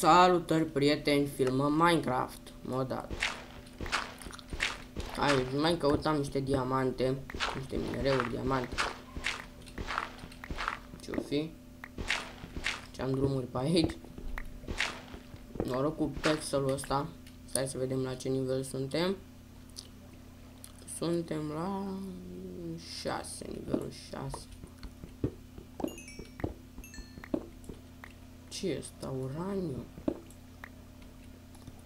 Salutări prieteni, filmăm Minecraft, modat. Hai, mai căutam niște diamante, niște minereuri diamante. Ce-o fi? Ce-am drumuri pe aici. Noroc cu pixelul ăsta. Stai să vedem la ce nivel suntem. Suntem la 6, nivelul 6. Ce este uraniu?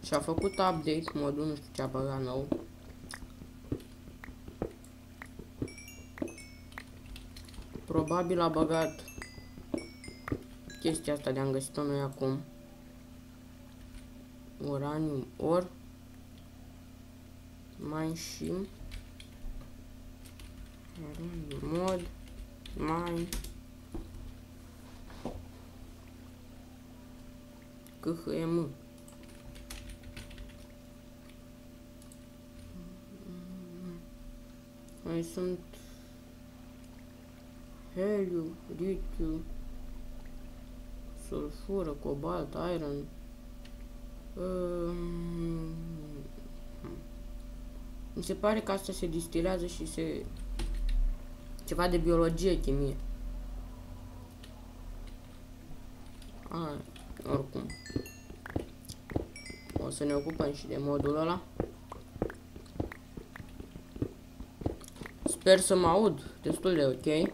Și-a făcut update, modul nu știu ce a băgat nou. Probabil a băgat chestia asta de-am găsit-o noi acum. Uranium or. Mai și mod mai KHM. Mai sunt heliu, litiu, sulfură, cobalt, iron. Um, mi se pare că asta se distilează și se... ceva de biologie, chimie. A, oricum. O să ne ocupăm și de modul ăla. Sper să mă aud destul de ok.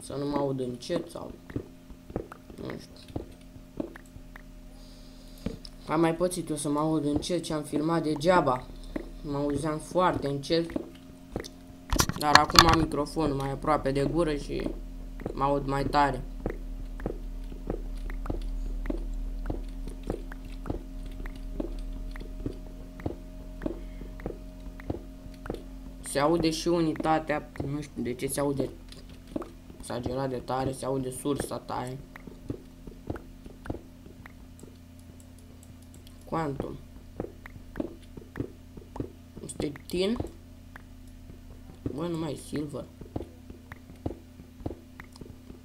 Să nu mă aud încet sau... Nu știu. Am mai pățit eu să mă aud încet ce am filmat degeaba. Mă auzeam foarte încet. Dar acum am microfonul mai aproape de gură și mă aud mai tare. Se aude și unitatea, nu știu de ce se aude exagerat de tare, se aude sursa tare. Quantum. Este tin. Bă, nu mai silver.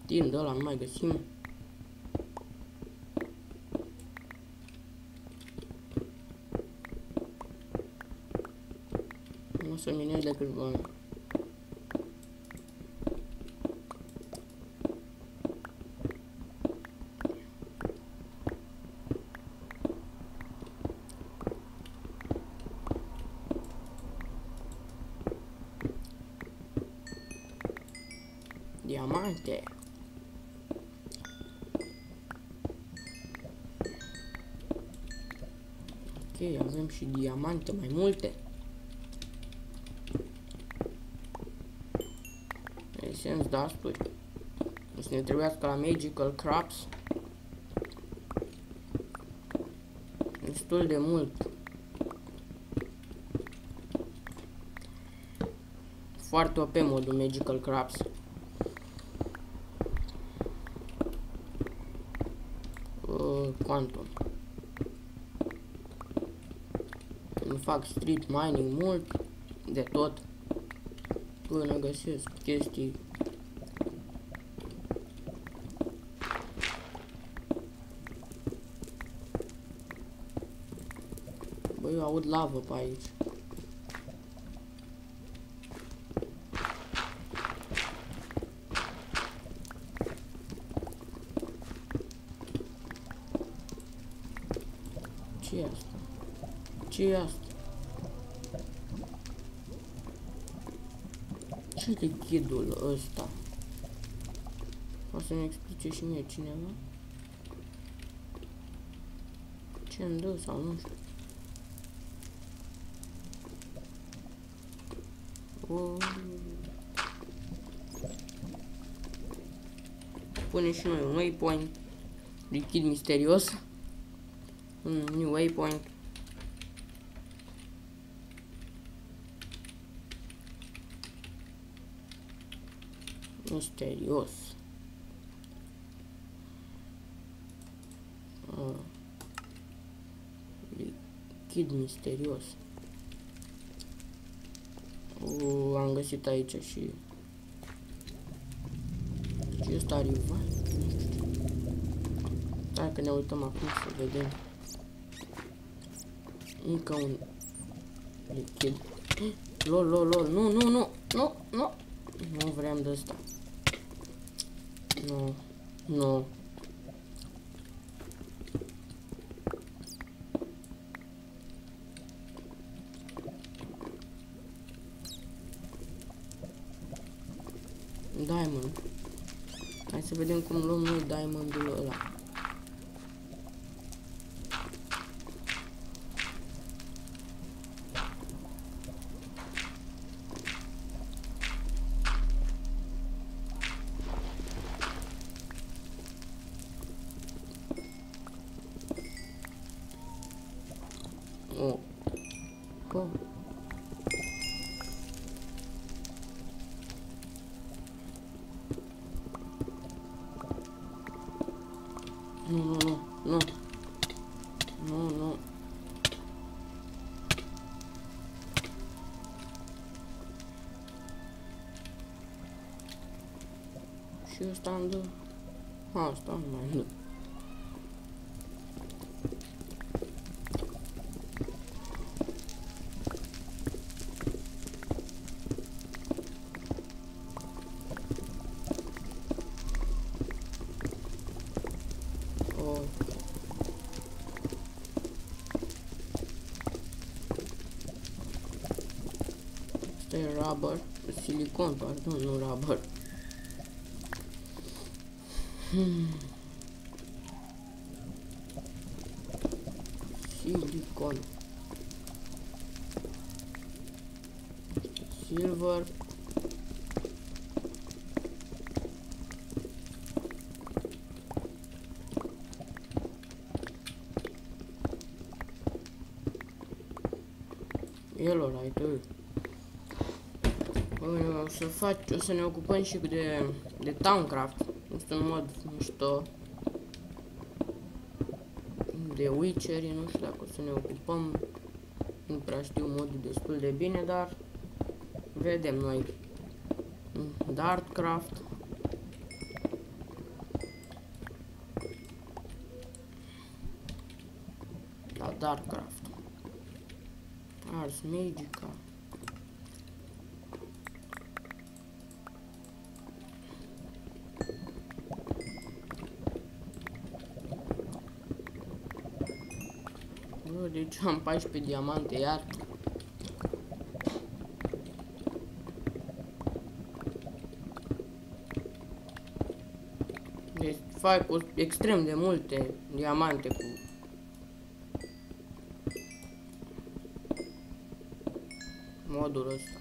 Tin de ăla nu mai găsim. Nu o să minez decât bani. Diamante. Ok, avem și diamante mai multe. Essence dusturi. O să ne trebuiască la Magical Crops. Destul de mult. Foarte OP modul Magical Crops. Quantum. Îmi fac street mining mult, de tot, până găsesc chestii Băi, eu aud lavă pe aici. ce e asta? ce e asta? Ce de ghidul ăsta? O să-mi explice și mie cineva? Ce îmi dă sau nu știu. O... Pune și noi un waypoint. Lichid misterios un new waypoint. Misterios. Uh, lichid misterios. Uh, am găsit aici și Și ăsta a rival. Hai că ne uităm acum să vedem. Încă un lichid. Lol, lol, lol. Nu, nu, nu. Nu, nu. Nu vrem de asta. Nu. Nu. Diamond. Hai să vedem cum luăm noi diamondul ăla. Și ăsta îmi dă... A, asta nu mai dă. Oh. Asta e rubber, silicon, pardon, nu rubber. Hmm. Silicon. Silver. Yellow light, ui. Bă, o să fac, o să ne ocupăm și de, de Towncraft. Este un mod mișto. De Witcher, nu știu dacă o să ne ocupăm. Nu prea știu modul destul de bine, dar vedem noi. Dartcraft. La Darkcraft. Ars Magica. Bă, deci am 14 diamante iar. Deci fac cu extrem de multe diamante cu modul ăsta.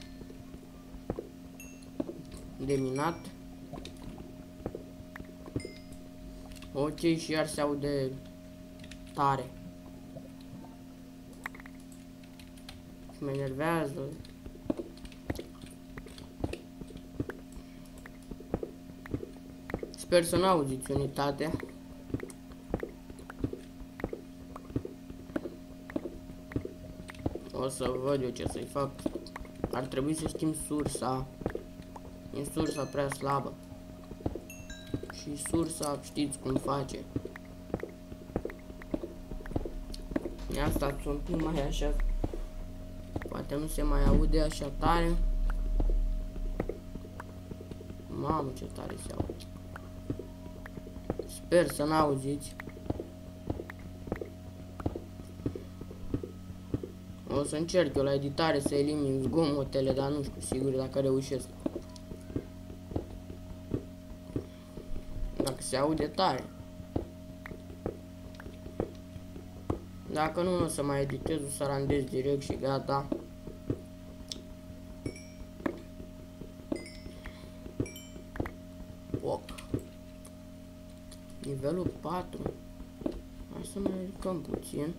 De minat ok și iar se aude tare mă enervează sper să n-auziți unitatea o să văd eu ce să-i fac ar trebui să schimb sursa. E sursa prea slabă. Și sursa știți cum face. Ia stați un pic mai așa. Poate nu se mai aude așa tare. Mamă ce tare se aude. Sper să n-auziți. O să încerc eu la editare să elimin zgomotele, dar nu știu sigur dacă reușesc. Dacă se aude tare. Dacă nu, o să mai editez, o să randez direct și gata. Mai ridicăm puțin.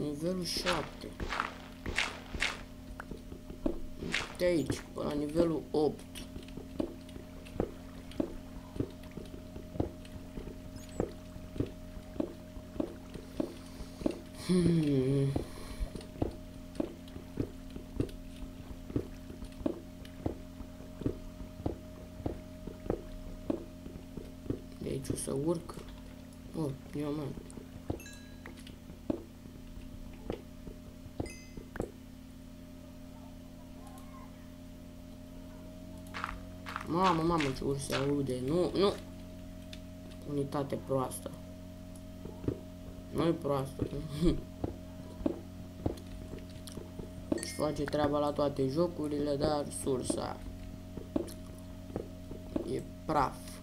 nivelul 7. De aici, până la nivelul 8. Hmm. Urc. Oh, diamant. Mamă, mamă, ce urs se aude. Nu, nu. Unitate proastă. nu e proastă. Și face treaba la toate jocurile, dar sursa e praf.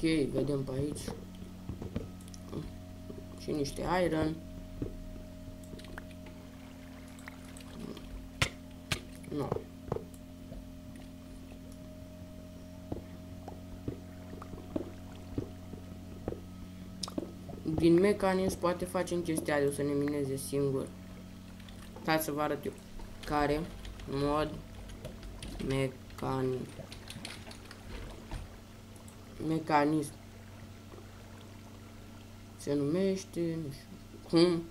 Ok, vedem pe aici. Și niște iron. Nu. Din mecanism poate facem chestia de o să ne mineze singur. Hai să vă arăt eu. Care? Mod mecanism mecanism se numește, nu știu cum.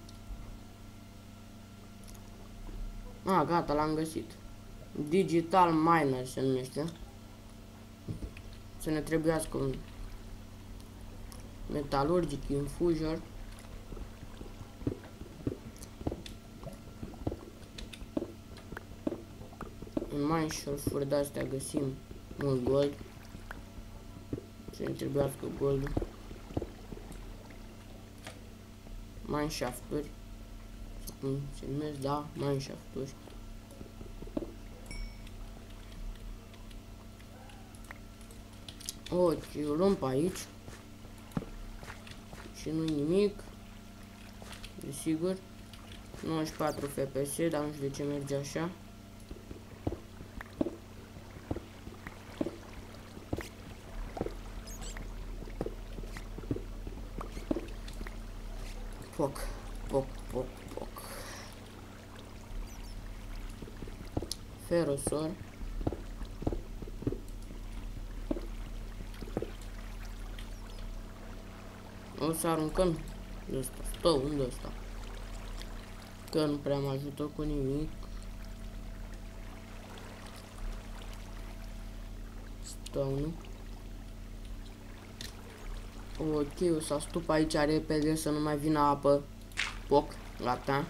A, gata, l-am găsit. Digital Miner se numește. Să ne trebuiască un metalurgic infusor. În mai șorfuri de-astea găsim mult gold. Să ne trebuiască gold Mineshaft-uri. Sau cum se numesc, da, mineshaft-uri. Ok, o luăm pe aici. Și nu nimic. Desigur. 94 FPS, dar nu știu de ce merge așa. Foc, foc, foc, foc. Ferosor. O să aruncăm de ăsta. Stă, unde ăsta? Că nu prea mă ajută cu nimic. Stau, nu? Ok, o să astup aici repede să nu mai vină apă. Poc, gata.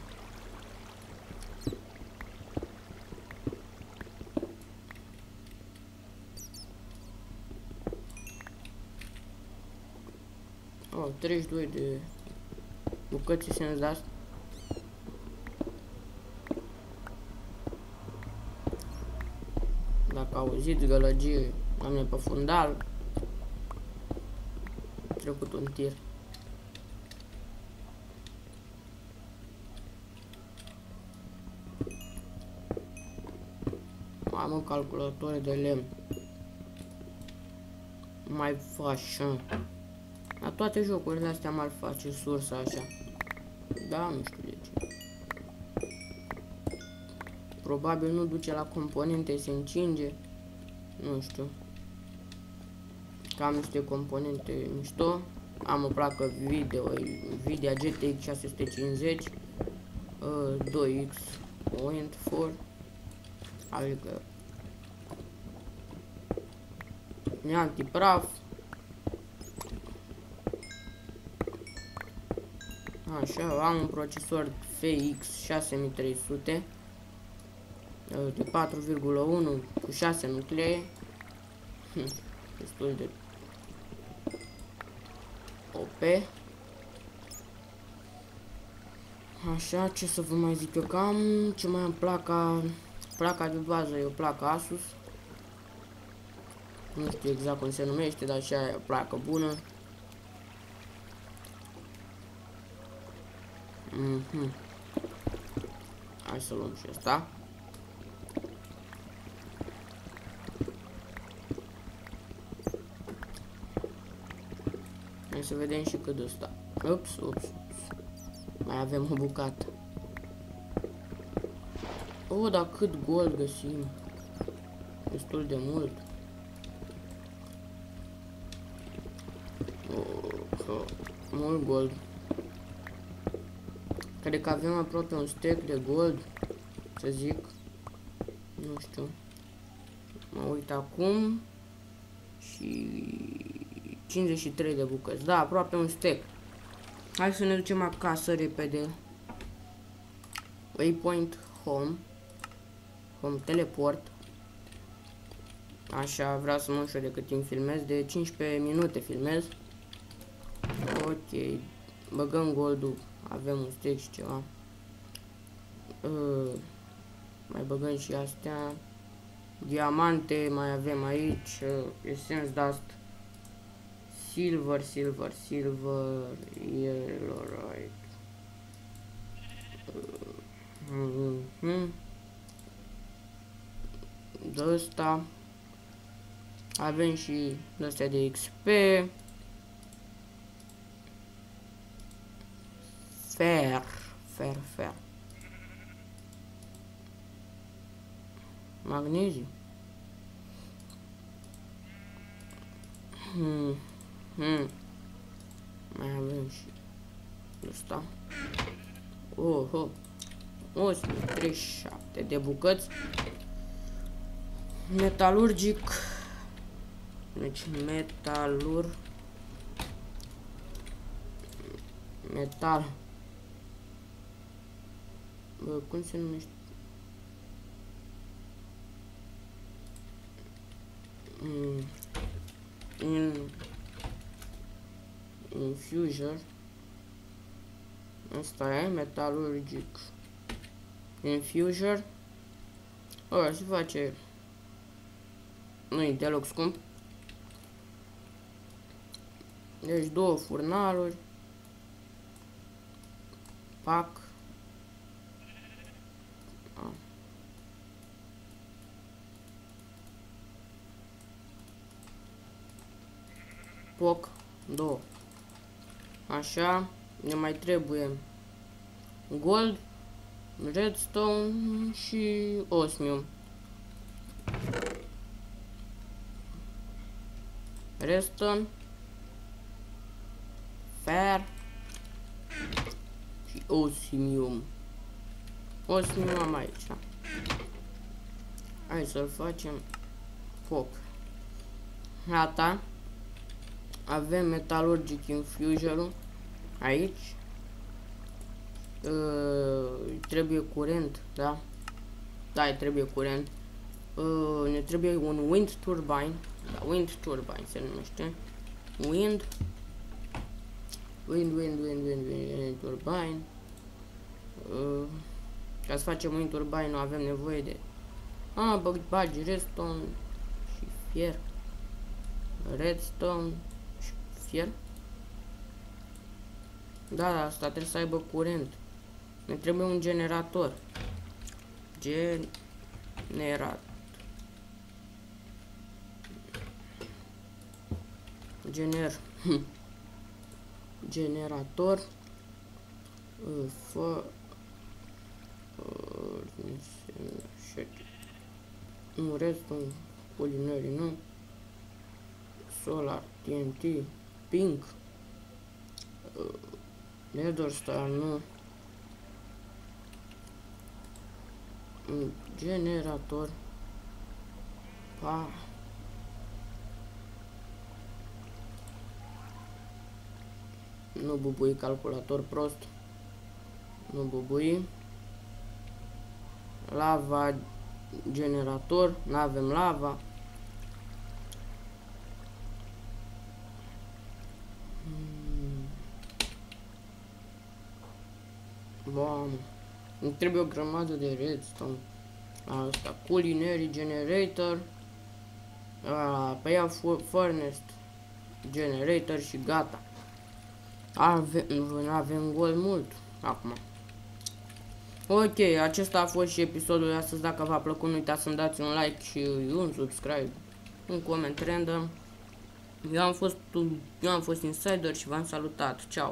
Oh, 32 de bucăți se ne dați. Dacă auziți gălăgie, am pe fundal trecut un tir. Am un calculator de lemn. Mai fashion. La toate jocurile astea mai face sursa așa. Da, nu știu de ce. Probabil nu duce la componente, se încinge. Nu știu că am niște componente mișto. Am o placă video, Nvidia GTX 650 uh, 2X Point 4 adică e antipraf Așa, am un procesor FX 6300 uh, de 4,1 cu 6 nuclee hm, destul de OP. Așa, ce să vă mai zic eu, cam ce mai am placa, placa de bază e o placă Asus. Nu știu exact cum se numește, dar așa e o placă bună. Mhm. Mm Hai să luăm și asta. să vedem și cât ăsta. Ups, ups, ups. Mai avem o bucată. Oh, dar cât gold găsim. Destul de mult. Oh. că mult gold. Cred că avem aproape un stack de gold, să zic. Nu știu. Mă uit acum și 53 de bucăți. Da, aproape un stack. Hai să ne ducem acasă repede. Waypoint home. Home teleport. Așa, vreau să mă ușor de cât timp filmez. De 15 minute filmez. Ok. Băgăm goldul. Avem un stick și ceva. Uh, mai băgăm și astea. Diamante mai avem aici. Uh, essence dust. Silver, silver, silver. Yellow, right. Uh, mm -hmm. De ăsta. Avem și astea de XP. Fer, fer, fer. Magneziu. Hmm. Hmm. Mai avem și ăsta. Oh, oh. 137 de bucăți. Metalurgic. Deci metalur. Metal. Bă, cum se numește? Mm. In, infuser. Asta e metalurgic. Infuser. Ăla se face. Nu e deloc scump. Deci două furnaluri. Pac. Poc, două. Așa, ne mai trebuie gold, redstone și osmium. Redstone, fer și osmium. Osmium am aici. Hai să-l facem foc. Gata avem Metallurgic Infusion aici. Uh, trebuie curent, da? Da, trebuie curent. Uh, ne trebuie un wind turbine. Da, wind turbine se numește. Wind. Wind, wind, wind, wind, wind, wind turbine. Uh, ca să facem wind turbine nu avem nevoie de... Ah, bagi redstone și fier. Redstone fier? Da, da, asta trebuie să aibă curent. Ne trebuie un generator. Generat. Gener. Generator. Fă... Nu, restul culinării, nu. Solar, TNT pink. Uh, Nether Star, nu. Un generator. Pa. Nu bubui calculator prost. Nu bubui. Lava generator. Nu avem lava. Mamă. Îmi trebuie o grămadă de redstone. Asta, culinary generator. A, pe ea furnace generator și gata. Ave nu avem gol mult acum. Ok, acesta a fost și episodul de astăzi. Dacă v-a plăcut, nu uitați să-mi dați un like și un subscribe. Un coment random. Eu am fost, eu am fost insider și v-am salutat. Ciao.